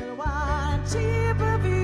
the one cheap of you.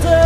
children.